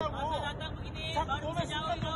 अंदर जाता मुझे 자꾸 बाहर 몸에